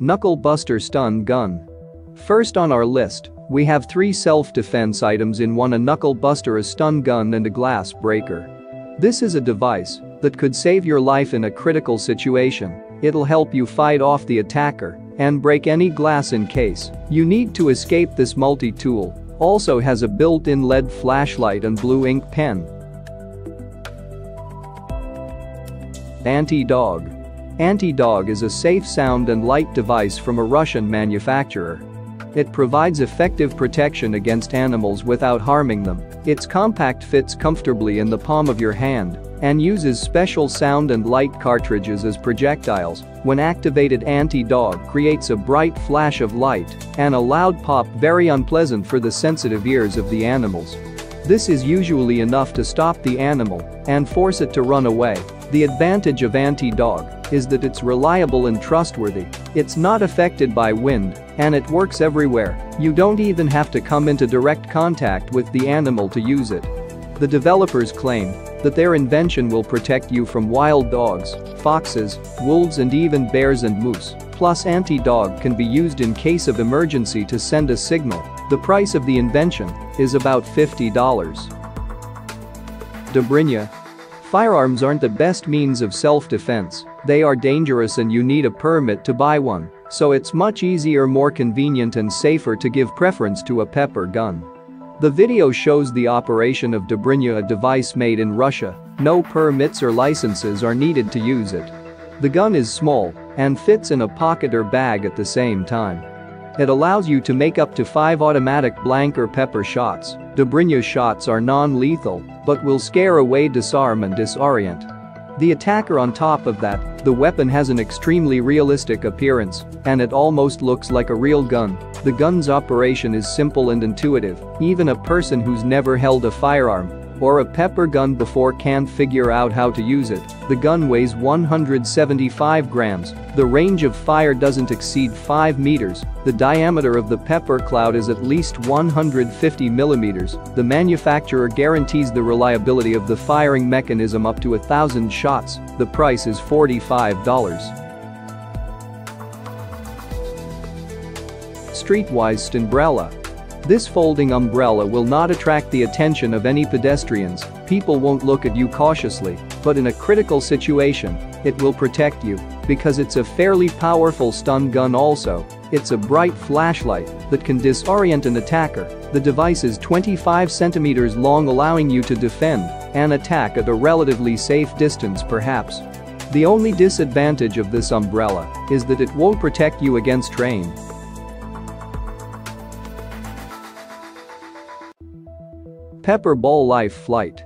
Knuckle Buster Stun Gun. First on our list, we have three self-defense items in one a knuckle buster a stun gun and a glass breaker. This is a device that could save your life in a critical situation. It'll help you fight off the attacker and break any glass in case you need to escape this multi-tool. Also has a built-in LED flashlight and blue ink pen. Anti-Dog. Anti-Dog is a safe sound and light device from a Russian manufacturer. It provides effective protection against animals without harming them. Its compact fits comfortably in the palm of your hand and uses special sound and light cartridges as projectiles. When activated anti-dog creates a bright flash of light and a loud pop very unpleasant for the sensitive ears of the animals. This is usually enough to stop the animal and force it to run away. The advantage of anti-dog is that it's reliable and trustworthy. It's not affected by wind and it works everywhere. You don't even have to come into direct contact with the animal to use it. The developers claim that their invention will protect you from wild dogs, foxes, wolves and even bears and moose. Plus anti-dog can be used in case of emergency to send a signal. The price of the invention is about $50. Dobrynya. Firearms aren't the best means of self-defense, they are dangerous and you need a permit to buy one, so it's much easier more convenient and safer to give preference to a pepper gun. The video shows the operation of Dobrynya a device made in Russia, no permits or licenses are needed to use it. The gun is small and fits in a pocket or bag at the same time. It allows you to make up to 5 automatic blank or pepper shots. Dobrynya shots are non-lethal but will scare away disarm and disorient. The attacker on top of that, the weapon has an extremely realistic appearance and it almost looks like a real gun. The gun's operation is simple and intuitive, even a person who's never held a firearm or a pepper gun before can't figure out how to use it. The gun weighs 175 grams, the range of fire doesn't exceed 5 meters, the diameter of the pepper cloud is at least 150 millimeters. The manufacturer guarantees the reliability of the firing mechanism up to a thousand shots. The price is $45. Streetwise umbrella this folding umbrella will not attract the attention of any pedestrians, people won't look at you cautiously, but in a critical situation, it will protect you. Because it's a fairly powerful stun gun also, it's a bright flashlight that can disorient an attacker. The device is 25 centimeters long allowing you to defend and attack at a relatively safe distance perhaps. The only disadvantage of this umbrella is that it won't protect you against rain Pepper Ball LifeLite.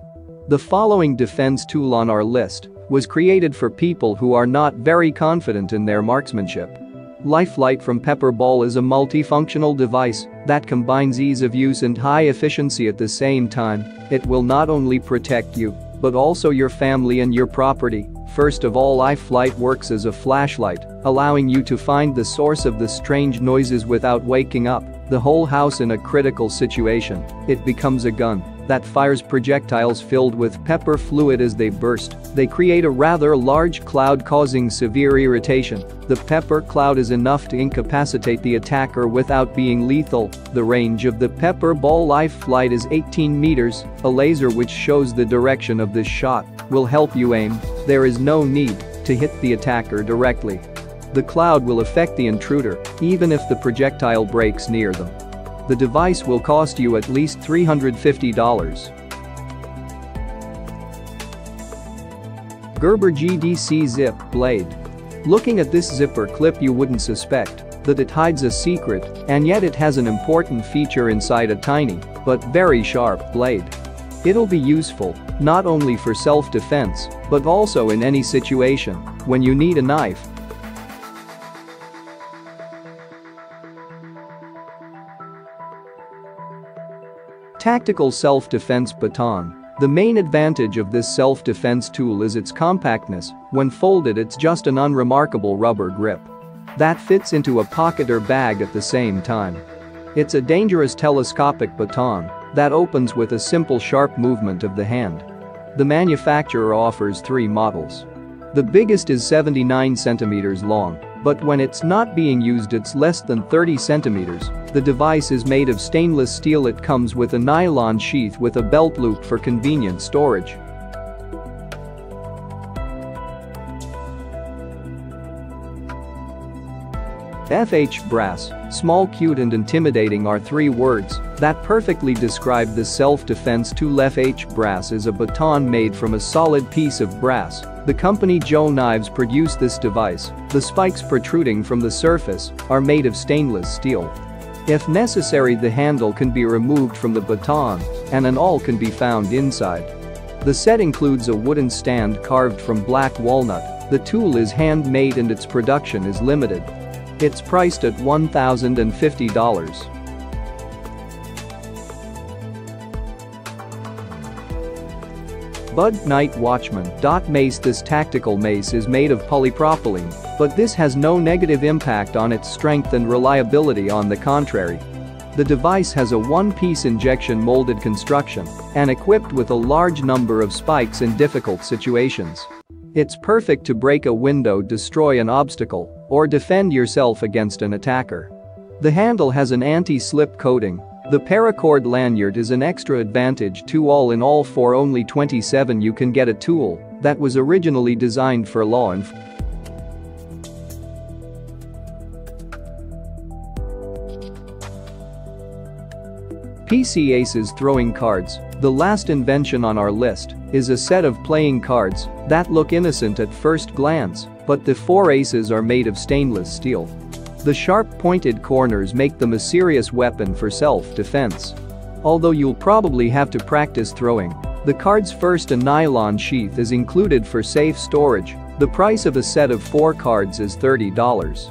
The following defense tool on our list was created for people who are not very confident in their marksmanship. LifeLite from Pepper Ball is a multifunctional device that combines ease of use and high efficiency at the same time. It will not only protect you, but also your family and your property. First of all LifeLite works as a flashlight, allowing you to find the source of the strange noises without waking up the whole house in a critical situation. It becomes a gun that fires projectiles filled with pepper fluid as they burst. They create a rather large cloud causing severe irritation. The pepper cloud is enough to incapacitate the attacker without being lethal. The range of the pepper ball LifeLite is 18 meters. A laser which shows the direction of this shot will help you aim. There is no need to hit the attacker directly. The cloud will affect the intruder, even if the projectile breaks near them. The device will cost you at least $350. Gerber GDC Zip Blade. Looking at this zipper clip you wouldn't suspect that it hides a secret and yet it has an important feature inside a tiny but very sharp blade. It'll be useful not only for self-defense but also in any situation when you need a knife Tactical Self-Defense Baton. The main advantage of this self-defense tool is its compactness, when folded it's just an unremarkable rubber grip. That fits into a pocket or bag at the same time. It's a dangerous telescopic baton that opens with a simple sharp movement of the hand. The manufacturer offers three models. The biggest is 79 centimeters long but when it's not being used it's less than 30 centimeters. The device is made of stainless steel it comes with a nylon sheath with a belt loop for convenient storage. FH Brass, small cute and intimidating are three words that perfectly describe the self-defense tool FH Brass is a baton made from a solid piece of brass. The company Joe Knives produced this device. The spikes protruding from the surface are made of stainless steel. If necessary the handle can be removed from the baton and an awl can be found inside. The set includes a wooden stand carved from black walnut. The tool is handmade and its production is limited. It's priced at $1,050. Bud Night Watchman. Mace This tactical mace is made of polypropylene, but this has no negative impact on its strength and reliability on the contrary. The device has a one-piece injection molded construction and equipped with a large number of spikes in difficult situations. It's perfect to break a window destroy an obstacle or defend yourself against an attacker. The handle has an anti-slip coating. The paracord lanyard is an extra advantage to all in all for only 27 you can get a tool that was originally designed for law enforcement. PC Aces Throwing Cards, the last invention on our list, is a set of playing cards that look innocent at first glance, but the four aces are made of stainless steel. The sharp-pointed corners make them a serious weapon for self-defense. Although you'll probably have to practice throwing, the card's first a nylon sheath is included for safe storage. The price of a set of four cards is $30.